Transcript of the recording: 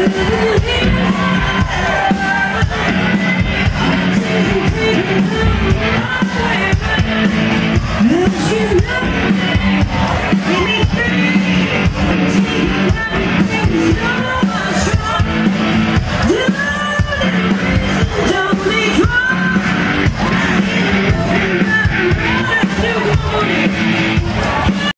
Yeah.